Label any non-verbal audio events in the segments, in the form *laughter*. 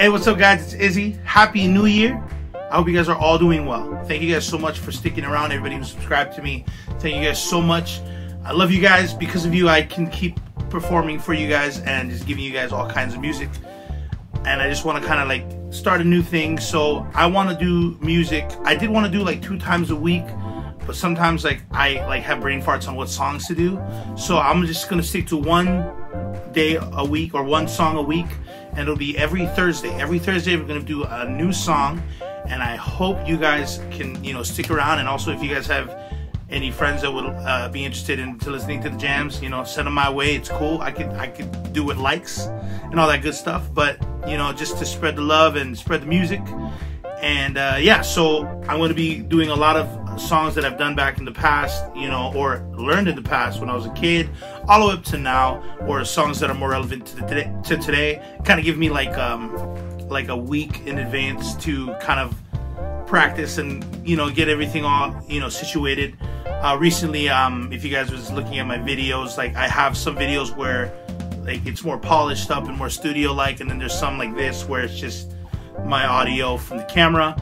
Hey, what's up, guys? It's Izzy. Happy New Year. I hope you guys are all doing well. Thank you guys so much for sticking around. Everybody who subscribed to me, thank you guys so much. I love you guys. Because of you, I can keep performing for you guys and just giving you guys all kinds of music. And I just want to kind of like start a new thing. So I want to do music. I did want to do like two times a week, but sometimes like I like have brain farts on what songs to do. So I'm just gonna stick to one day a week or one song a week, and it'll be every Thursday. Every Thursday we're gonna do a new song, and I hope you guys can you know stick around. And also if you guys have any friends that would uh, be interested in to listening to the jams, you know, send them my way. It's cool. I could I could do it likes and all that good stuff. But you know, just to spread the love and spread the music. And uh, yeah, so I'm going to be doing a lot of songs that I've done back in the past, you know, or learned in the past when I was a kid, all the way up to now, or songs that are more relevant to, today, to today. Kind of give me like um, like a week in advance to kind of practice and you know get everything all you know situated. Uh, recently, um, if you guys was looking at my videos, like I have some videos where like it's more polished up and more studio like, and then there's some like this where it's just my audio from the camera.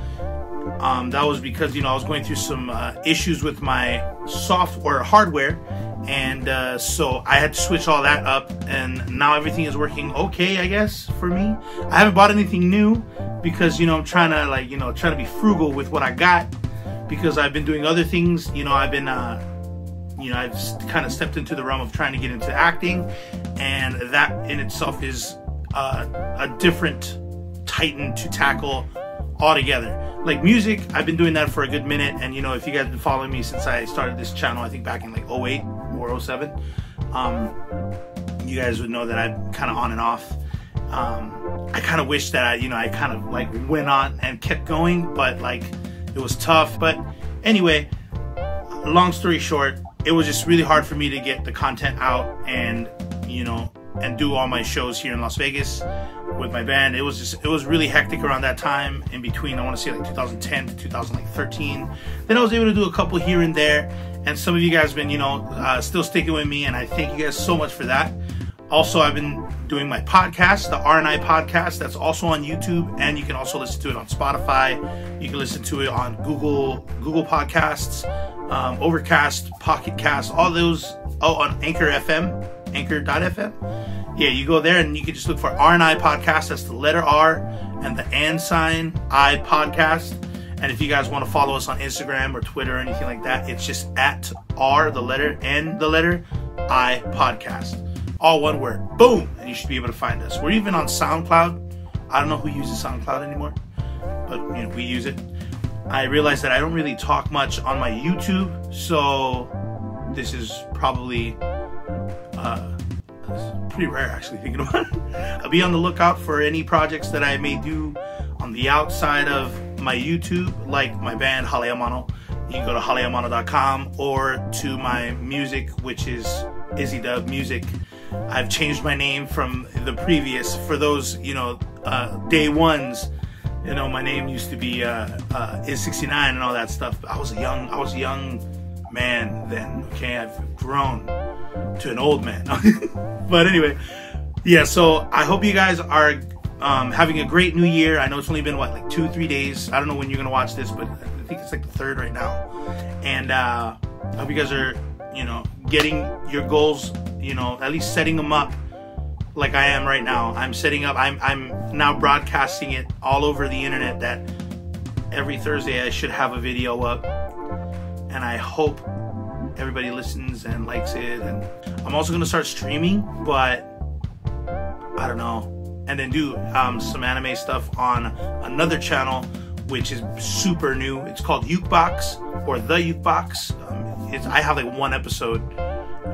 Um, that was because you know I was going through some uh, issues with my software hardware, and uh, so I had to switch all that up. And now everything is working okay, I guess for me. I haven't bought anything new because you know I'm trying to like you know trying to be frugal with what I got because I've been doing other things. You know I've been uh, you know I've kind of stepped into the realm of trying to get into acting, and that in itself is uh, a different titan to tackle altogether. Like music, I've been doing that for a good minute, and you know, if you guys have been following me since I started this channel, I think back in like 08 or 07, um, you guys would know that I'm kind of on and off. Um, I kind of wish that I, you know, I kind of like went on and kept going, but like it was tough. But anyway, long story short, it was just really hard for me to get the content out and, you know, and do all my shows here in Las Vegas with my band. It was just it was really hectic around that time in between. I want to say like 2010 to 2013. Then I was able to do a couple here and there, and some of you guys have been you know uh, still sticking with me, and I thank you guys so much for that. Also, I've been doing my podcast, the RNI podcast. That's also on YouTube, and you can also listen to it on Spotify. You can listen to it on Google Google Podcasts, um, Overcast, Pocket Cast, all those. Oh, on Anchor FM, Anchor.fm yeah, you go there and you can just look for R and I podcast. That's the letter R and the and sign I podcast. And if you guys want to follow us on Instagram or Twitter or anything like that, it's just at R, the letter N, the letter I podcast. All one word. Boom! And you should be able to find us. We're even on SoundCloud. I don't know who uses SoundCloud anymore, but you know we use it. I realize that I don't really talk much on my YouTube, so this is probably uh, pretty rare actually thinking about it. I'll *laughs* be on the lookout for any projects that I may do on the outside of my YouTube, like my band Haleamano. You can go to haleamano.com or to my music, which is Izzy Dub Music. I've changed my name from the previous for those, you know, uh, day ones. You know, my name used to be uh, uh, is 69 and all that stuff. I was a young, I was young man then. Okay, I've grown to an old man. *laughs* but anyway, yeah. So I hope you guys are um, having a great new year. I know it's only been what like two, three days. I don't know when you're gonna watch this, but I think it's like the third right now. And uh, I hope you guys are, you know, getting your goals. You know, at least setting them up like I am right now. I'm setting up. I'm I'm now broadcasting it all over the internet that every Thursday I should have a video up, and I hope everybody listens and likes it. And I'm also gonna start streaming, but I don't know. And then do um, some anime stuff on another channel, which is super new. It's called Ukebox or the Ukebox. Um, it's I have like one episode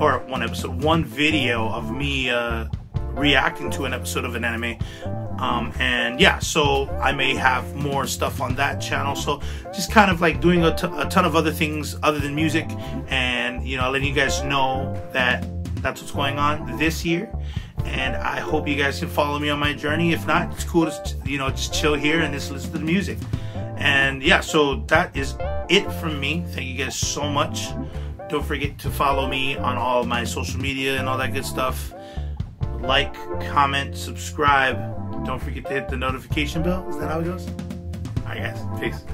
or one episode, one video of me uh, reacting to an episode of an anime. Um, and yeah, so I may have more stuff on that channel. So just kind of like doing a, ton of other things other than music, and you know, letting you guys know that that's what's going on this year. And I hope you guys can follow me on my journey. If not, it's cool to you know just chill here and just listen to the music. And yeah, so that is it from me. Thank you guys so much. Don't forget to follow me on all my social media and all that good stuff. Like, comment, subscribe Don't forget to hit the notification bell. Is that how it goes? All right, guys. Peace.